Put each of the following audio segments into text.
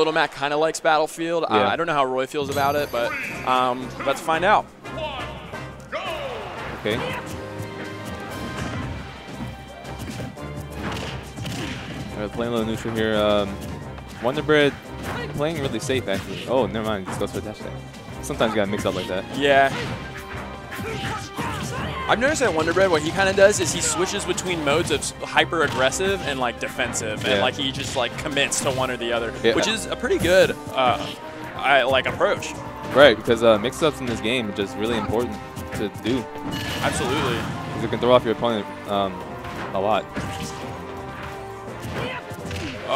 Little Mac kind of likes Battlefield. Uh, I don't know how Roy feels about it, but um, let's find out. Okay. All right, playing a little neutral here. Um, Wonder Bread playing really safe actually. Oh, never mind. Just goes for a dash attack. Sometimes you gotta mix up like that. Yeah. I've noticed that Wonder Bread, what he kind of does is he switches between modes of hyper aggressive and like defensive, and Yeah. like he just like commits to one or the other, Yeah. which is a pretty good uh, I, like approach. Right, because uh, mix-ups in this game are just really important to do. Absolutely. Because it can throw off your opponent um, a lot.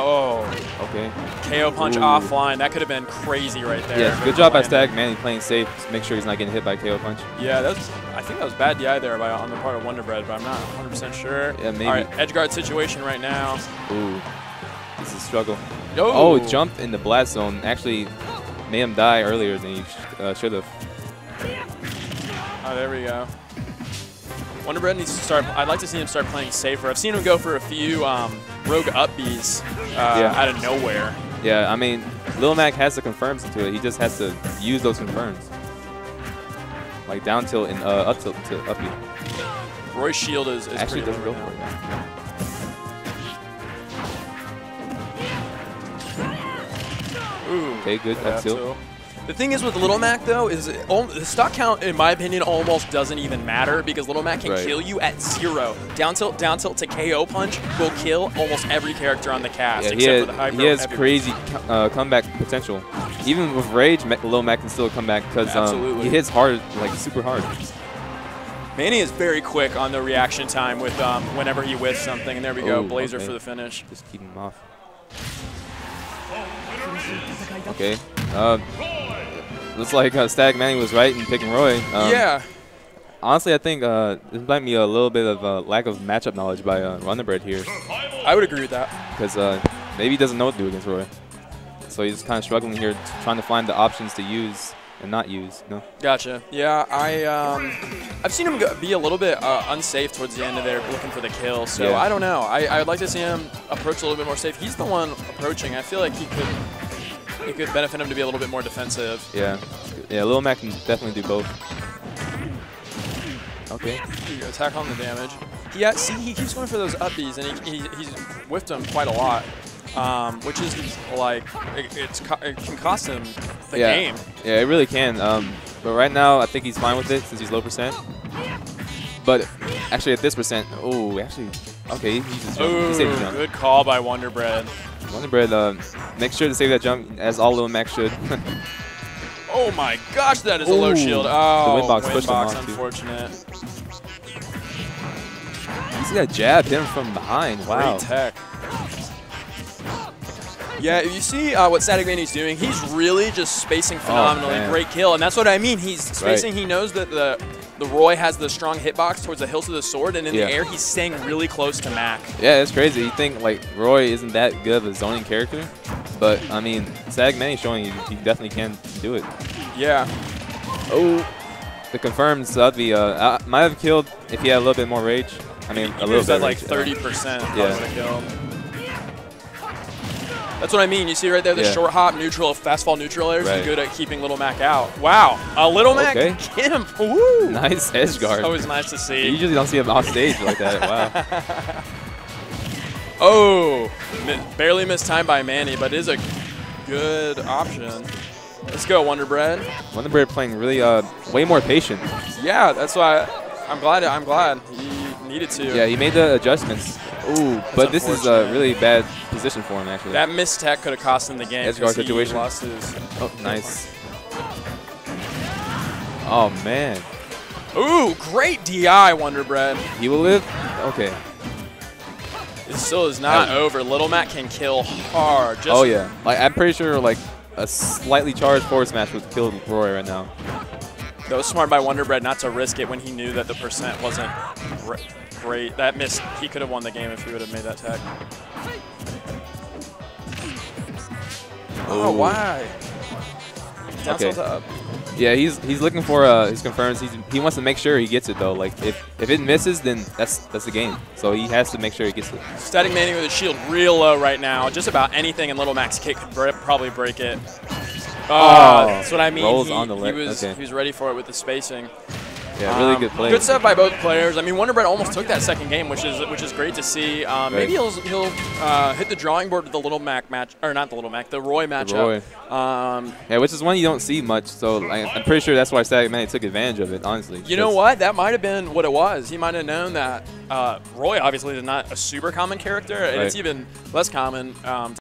Oh, Okay. KO punch Ooh. offline. That could have been crazy right there. Yeah, good job by. Static Manny playing safe. Just make sure he's not getting hit by KO punch. Yeah, that's. I think that was bad DI there by on the part of Wonder Bread, but I'm not 100% sure. Yeah, maybe. All right, edge guard situation right now. Ooh, this is a struggle. Oh, Oh, jump in the blast zone. Actually, made him die earlier than he sh uh, should have. Oh, there we go. Wonder Bread needs to start. I'd like to see him start playing safer. I've seen him go for a few um, rogue up Bs uh, Yeah. out of nowhere. Yeah, I mean, Lil Mac has the confirms into it. He just has to use those confirms. Like down tilt and uh, up tilt to up B. Roy's shield is, is Actually, pretty doesn't go right for now. it. Ooh. Okay, good Yeah, up tilt. so- The thing is with Little Mac though is the stock count in my opinion almost doesn't even matter because Little Mac can Right. kill you at zero. Down tilt, down tilt to KO punch will kill almost every character on the cast Yeah, except had- for the hyper he has crazy uh, comeback potential. Even with Rage, Little Mac can still come back because um, he hits hard, like super hard. Manny is very quick on the reaction time with um, whenever he whiffs something, and there we go, Ooh, Blazer okay. for the finish. Just keep him off. Okay. Uh, looks like uh, Static Manny was right in picking Roy. Um, yeah, Honestly, I think uh, this might be a little bit of a lack of matchup knowledge by uh, Wonder Bread here I would agree with that. because uh, maybe he doesn't know what to do against Roy. So he's kind of struggling here, trying to find the options to use and not use. You know? Gotcha. Yeah, I um, I've seen him be a little bit uh, unsafe towards the end of there, looking for the kill. So Yeah. I don't know. I I would like to see him approach a little bit more safe. He's the one approaching. I feel like he could it could benefit him to be a little bit more defensive. Yeah. Yeah, Lil Mac can definitely do both. Okay. Here you go, attack on the damage. Yeah, see, he keeps going for those up Bs, and he, he, he's whiffed them quite a lot, um, which is like it, it's it can cost him the yeah. game. Yeah, it really can. Um, but right now, I think he's fine with it since he's low percent. But actually, at this percent, oh, actually, okay, he just jump. He saved the jump. good call by Wonder Bread. Wonder Bread, uh, make sure to save that jump, as all Lil Mac should. Oh my gosh, that is a low Ooh, shield. the Oh, wind box pushed him box, off, too. unfortunate. you see that jab him from behind. Wow. Great tech. Yeah, if you see uh, what Static Manny's doing, he's really just spacing phenomenally. Oh. Great kill, and that's what I mean. He's spacing. He knows that the the Roy has the strong hitbox towards the hilt of the sword, and in Yeah. the air, he's staying really close to Mac. Yeah, it's crazy. You think like Roy isn't that good of a zoning character, but I mean, Static Manny showing you he definitely can do it. Yeah. Oh, the confirms Sudby uh, I might have killed if he had a little bit more rage. I mean, He a little bit at like 30%. Yeah. That's what I mean. You see right there, the Yeah. short hop, neutral, fast fall neutral air. Right. Good at keeping Little Mac out. Wow. A Little Mac Okay. Kim. Woo. Nice edge guard. Always nice to see. You usually don't see him off stage like that. Wow. Oh, barely missed time by Manny, but it is a good option. Let's go, Wonder Bread. Wonder Bread playing really uh way more patient. Yeah, that's why I'm glad. I'm glad he needed to. Yeah, he made the adjustments. Ooh, but this is a really bad position for him actually. That missed tech could have cost him the game. Edge guard situation. Lost his. oh, nice. Oh man, Ooh, great DI, Wonder Bread. he will live. Okay. It still is not Oh. over. Little Mac can kill hard. Just oh yeah. Like I'm pretty sure like a slightly charged forward smash would kill Roy right now. That was smart by Wonder Bread not to risk it when he knew that the percent wasn't gr- great. That missed. He could have won the game if he would have made that tech. Oh, Ooh. why? Down Okay. up. Yeah, he's he's looking for uh, his confirms. He's, he wants to make sure he gets it though. Like if, if it misses, then that's that's the game. So he has to make sure he gets it. Static Manny with a shield real low right now. Just about anything in Little Mac's kick could br probably break it. Oh, Oh, that's what I mean. rolls he, on the he was Okay. he was ready for it with the spacing. Yeah, really Um, good play. Good stuff by both players. I mean, Wonder Bread almost took that second game, which is which is great to see. Um, Right. Maybe he'll he'll uh, hit the drawing board with the Little Mac match, or not the Little Mac, the Roy matchup. Um, Yeah, which is one you don't see much. So like, I'm pretty sure that's why Static took advantage of it. Honestly. you know what? That might have been what it was. He might have known that uh, Roy obviously is not a super common character, and it's even less common um,